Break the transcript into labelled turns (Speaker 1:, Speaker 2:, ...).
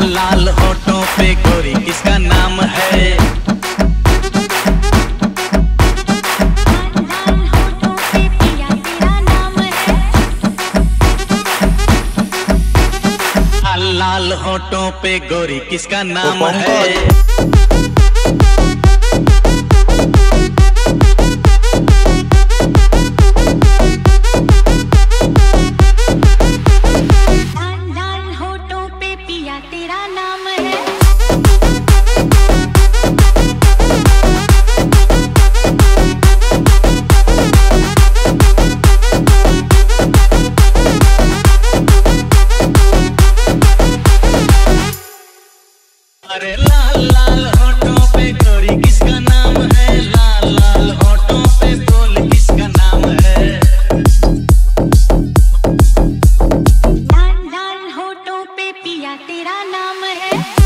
Speaker 1: लाल लाल होठों पे गोरी किसका नाम है? लाल लाल होठों पे गोरी किसका नाम है? अरे लाल लाल होठों पे गोरी किसका नाम है? लाल लाल होठों पे बोल किसका नाम है?
Speaker 2: लाल लाल होठों पे पिया तेरा नाम है।